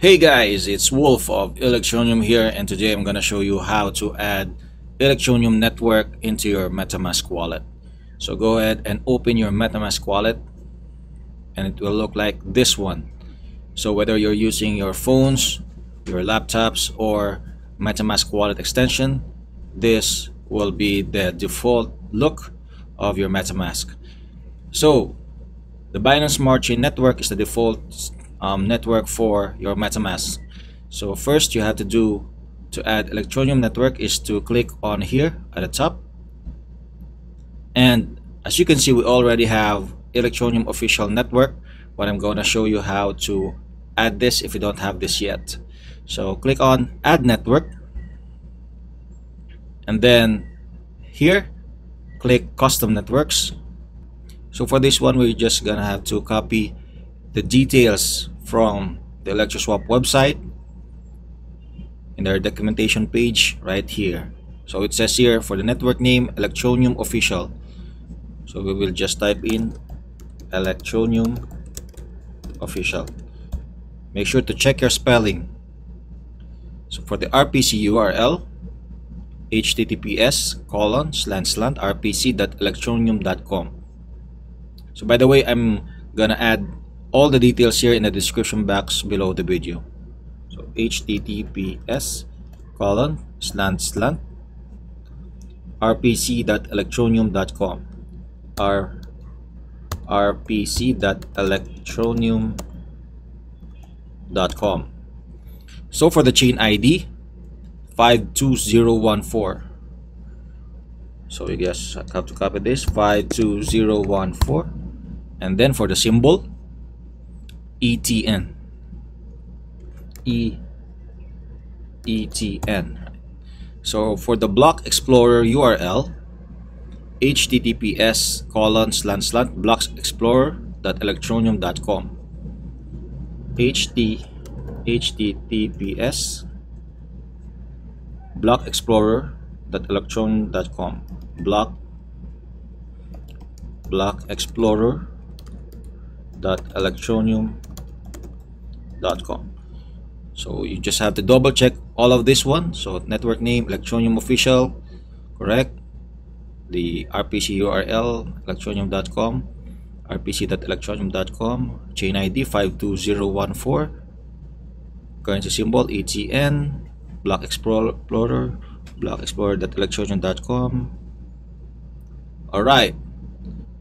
Hey guys, it's Wolf of Electroneum here and today I'm gonna show you how to add Electroneum network into your MetaMask wallet. So go ahead and open your MetaMask wallet and it will look like this one. So whether you're using your phones, your laptops or MetaMask wallet extension, this will be the default look of your MetaMask. So the Binance Smart Chain network is the default um, network for your MetaMask. So first you have to do to add Electroneum network is to click on here at the top. And as you can see, we already have Electroneum official network, but I'm going to show you how to add this if you don't have this yet. So click on add network. And then here, click custom networks. So for this one, we're just gonna have to copy the details from the ElectroSwap website in their documentation page right here. So it says here for the network name Electroneum official. So we will just type in Electroneum official. Make sure to check your spelling. So for the RPC URL https colon slant slant rpc.electroneum.com so by the way i'm gonna add all the details here in the description box below the video. So https colon slant slant rpc.electroneum.com r rpc.electroneum.com so for the chain id 52014 so you guys have to copy this. 52014 and then for the symbol ETN. E ETN. So for the block explorer URL, https colon slant slant blocksexplorer.electroneum.com ht https blockexplorer.electroneum.com block blockexplorer.electroneum.com com. So you just have to double check all of this one. So network name, Electroneum official, correct. The RPC URL, electroneum.com, rpc.electroneum.com, chain ID 52014, currency symbol ETN, block explorer, block explorer.electroneum.com. Alright.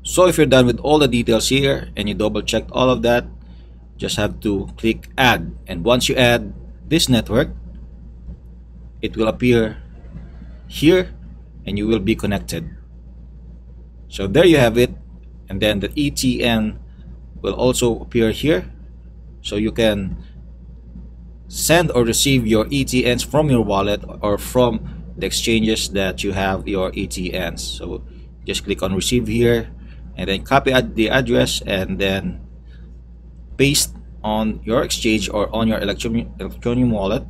So if you're done with all the details here and you double checked all of that, just have to click add. And once you add this network it will appear here and you will be connected. So there you have it. And then the ETN will also appear here. So you can send or receive your ETNs from your wallet or from the exchanges that you have your ETNs so just click on receive here and then copy the address and then paste on your exchange or on your electroneum wallet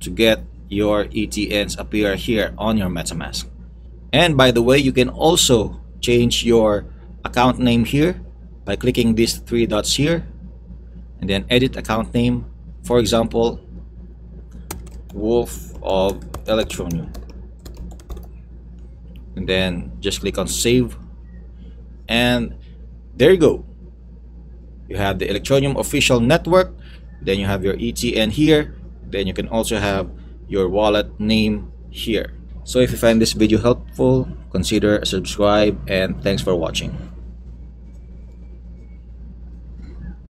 to get your ETNs appear here on your MetaMask. And by the way, you can also change your account name here by clicking these three dots here and then edit account name. For example, Wolf of Electroneum. And then just click on save and there you go you have the Electroneum official network then you have your ETN here then you can also have your wallet name here. So if you find this video helpful consider subscribe and thanks for watching